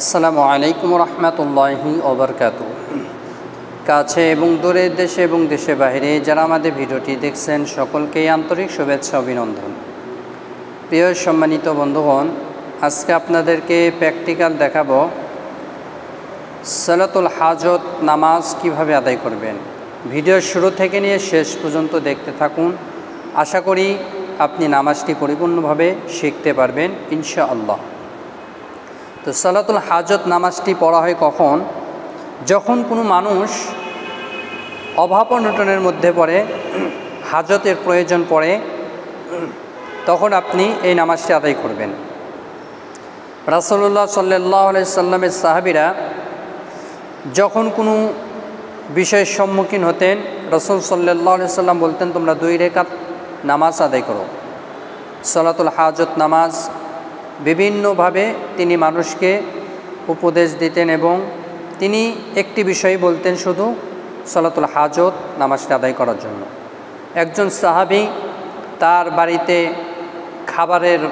আসসালামু আলাইকুম রহমতুল্লাহি ওবরকাত কাছে এবং দূরের দেশে এবং দেশে বাইরে যারা আমাদের ভিডিওটি দেখছেন, সকলকেই আন্তরিক শুভেচ্ছা অভিনন্দন। প্রিয় সম্মানিত বন্ধুগণ, আজকে আপনাদেরকে প্র্যাকটিক্যাল দেখাবো সালাতুল হাজত নামাজ কীভাবে আদায় করবেন। ভিডিওর শুরু থেকে নিয়ে শেষ পর্যন্ত দেখতে থাকুন। আশা করি আপনি নামাজটি পরিপূর্ণভাবে শিখতে পারবেন ইনশা আল্লাহ তো সালাতুল হাজত নামাজটি পড়া হয় কখন? যখন কোনো মানুষ অভাব অনটনের মধ্যে পড়ে, হাজতের প্রয়োজন পড়ে, তখন আপনি এই নামাজটি আদায় করবেন। রাসলুল্লাহ সাল্লাহ সাল্লামের সাহাবিরা যখন কোনো বিষয়ের সম্মুখীন হতেন, রসুল সাল্লাহ সাল্লাম বলতেন, তোমরা দুই রেখাত নামাজ আদায় করো। সালাতুল হাজত নামাজ বিভিন্নভাবে তিনি মানুষকে উপদেশ দিতেন এবং তিনি একটি বিষয় বলতেন শুধু সলাতুল হাজত নামাজটা আদায় করার জন্য। একজন সাহাবি তার বাড়িতে খাবারের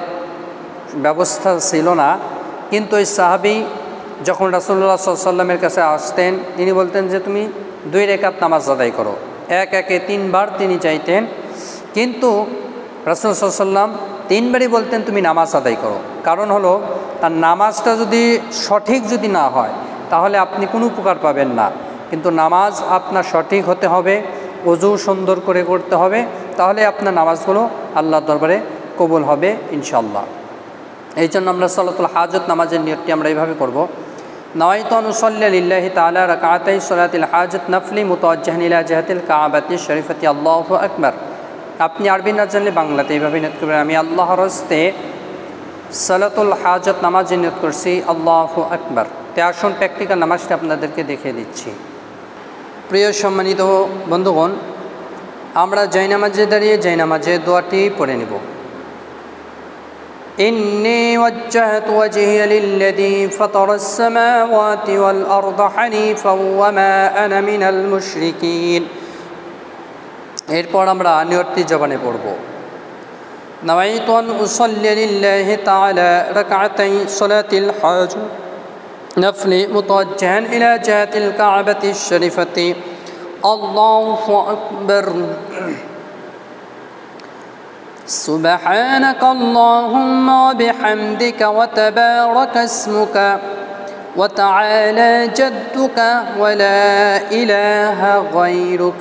ব্যবস্থা ছিল না, কিন্তু ওই সাহাবি যখন রাসুল্লাহ সাল্লামের কাছে আসতেন, তিনি বলতেন যে, তুমি দুই রেখাত নামাজ আদায় করো। এক, একে তিনবার তিনি চাইতেন, কিন্তু রাসুল সাল্লাম তিনবারই বলতেন, তুমি নামাজ আদায় করো। কারণ হলো, তার নামাজটা যদি সঠিক যদি না হয়, তাহলে আপনি কোনো উপকার পাবেন না। কিন্তু নামাজ আপনার সঠিক হতে হবে, অজু সুন্দর করে করতে হবে, তাহলে আপনার নামাজগুলো আল্লাহর দরবারে কবুল হবে ইনশাল্লাহ এই জন্য আমরা সাল্লাতুল হাজত নামাজের নিয়তটি আমরা এইভাবে করব। নওয়াইত অনুসল্লিল্লাহি তালা রকাতাই সলাতিল হাজত নফলি মুতজ্জাহনিলা জাহাতিল কাবাতি শরীফতি, আল্লাহ আকবর। আপনি আরবি না জানলে বাংলাতে এইভাবে নিয়ত করবেন। আমি আল্লাহর হস্তে সালাতুল হাজত নামাজে নিয়ত করছি আল্লাহ আকবর তে আসুন প্র্যাকটিক্যাল নামাজটা আপনাদেরকে দেখিয়ে দিচ্ছি প্রিয় সম্মানিত বন্ধুগণ আমরা জয়নামাজে দাঁড়িয়ে জয়নামাজে দোয়াটি পড়ে নেব إني وجهت وجهي للذي فطر السماوات والأرض حنيفا وما أنا من المشركين এরপর আমরা নিয়তটি জবানে পড়ব نويت أن أصلي لله تعالى ركعتي صلاة الحاج. نفل متوجها إلى جهة الكعبة الشريفة. الله أكبر. سبحانك اللهم وبحمدك وتبارك اسمك وتعالى جدك ولا إله غيرك.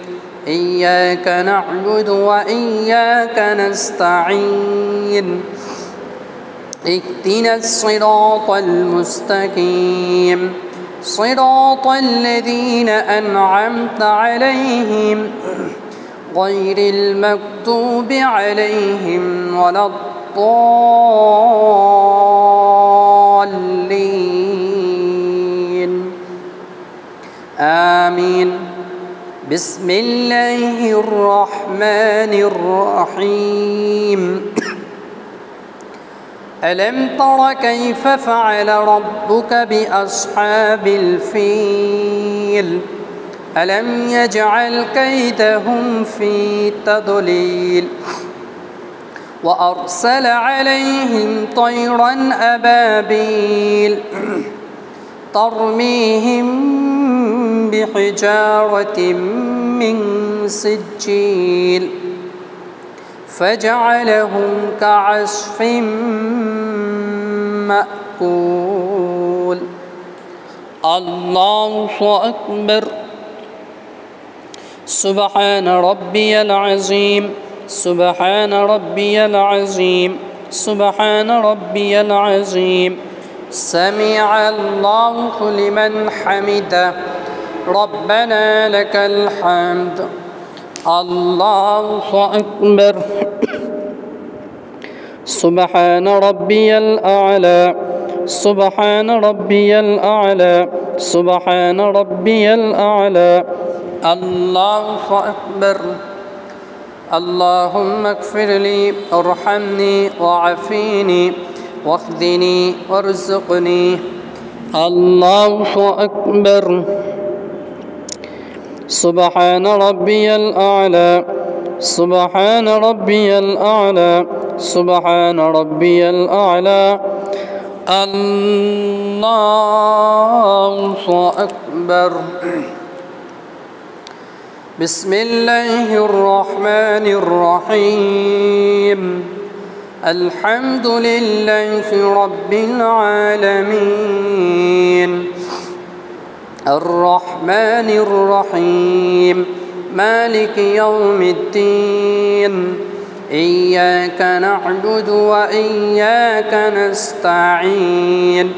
إياك نعبد وإياك نستعين. اهدنا الصراط المستقيم. صراط الذين أنعمت عليهم. غير المكتوب عليهم ولا الضالين. آمين. بسم الله الرحمن الرحيم. ألم تر كيف فعل ربك بأصحاب الفيل؟ ألم يجعل كيدهم في تضليل؟ وأرسل عليهم طيرا أبابيل ترميهم بحجارة من سجيل فجعلهم كعصف مأكول. الله أكبر. سبحان ربي العظيم. سبحان ربي العظيم. سبحان ربي العظيم. سمع الله لمن حمده. ربنا لك الحمد. الله أكبر. سبحان ربي الأعلى. سبحان ربي الأعلى. سبحان ربي الأعلى. الله أكبر. اللهم اغفر لي ارحمني وعافيني واخذني وارزقني. الله أكبر. سبحان ربي الأعلى سبحان ربي الأعلى سبحان ربي الأعلى. الله أكبر. بسم الله الرحمن الرحيم. الحمد لله رب العالمين. الرحمن الرحيم. مالك يوم الدين. إياك نعبد وإياك نستعين.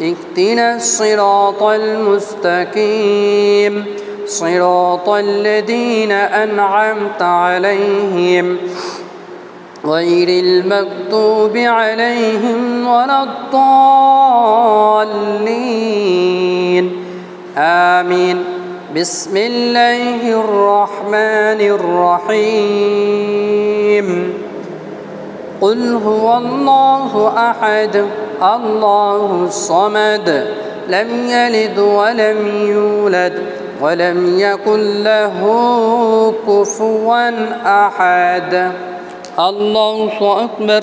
اهدنا الصراط المستقيم. صراط الذين أنعمت عليهم. غير المكتوب عليهم ولا الضالين. آمين. بسم الله الرحمن الرحيم. قل هو الله أحد الله الصمد لم يلد ولم يولد ولم يكن له كفوا أحد. الله أكبر.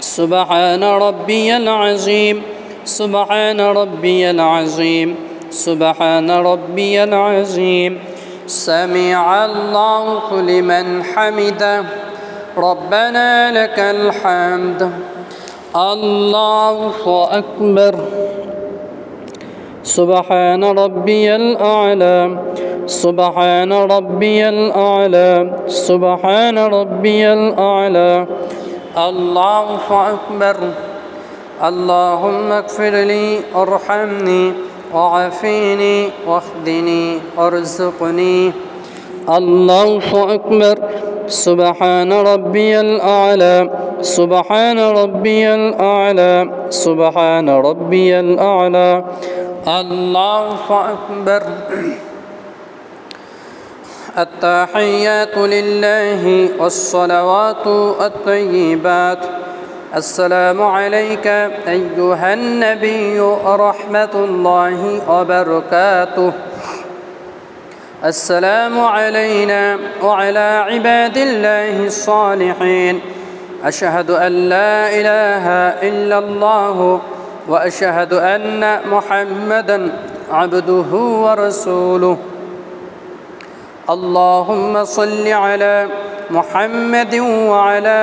سبحان ربي العظيم. سبحان ربي العظيم. سبحان ربي العظيم. سمع الله لمن حمده. ربنا لك الحمد. الله أكبر. سبحان ربي الأعلى. سبحان ربي الأعلى. سبحان ربي الأعلى. الله أكبر. اللهم اغفر لي ارحمني وعافيني واخدني وارزقني. الله أكبر. سبحان ربي الأعلى. سبحان ربي الأعلى. سبحان ربي الأعلى. الله أكبر. التحيات لله والصلوات الطيبات. السلام عليك أيها النبي ورحمة الله وبركاته. السلام علينا وعلى عباد الله الصالحين. أشهد أن لا إله إلا الله وأشهد أن محمدا عبده ورسوله. اللهم صل على محمد وعلى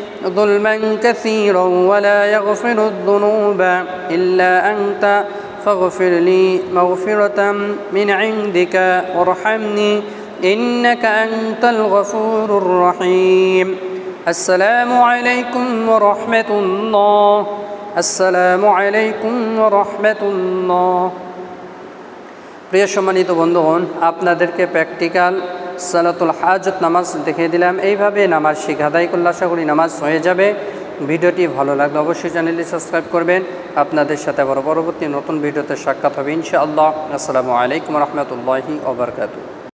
ظلما كثيرا ولا يغفر الذنوب إلا أنت فاغفر لي مغفرة من عندك وارحمني إنك أنت الغفور الرحيم السلام عليكم ورحمة الله السلام عليكم ورحمة الله প্রিয় সম্মানিত বন্ধুগণ আপনাদেরকে প্র্যাকটিক্যাল সালাতুল হাজত নামাজ দেখিয়ে দিলাম। এইভাবে নামাজ শিখা আদায় করলে করি নামাজ হয়ে যাবে। ভিডিওটি ভালো লাগলে অবশ্যই চ্যানেলটি সাবস্ক্রাইব করবেন। আপনাদের সাথে আবার পরবর্তী নতুন ভিডিওতে সাক্ষাৎ হবে ইনশাআল্লাহ। আসসালামু আলাইকুম রহমতুল্লাহি ওবরকাতু